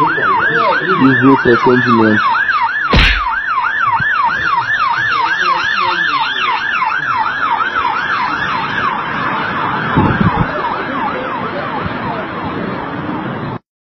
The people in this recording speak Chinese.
你如何算计我？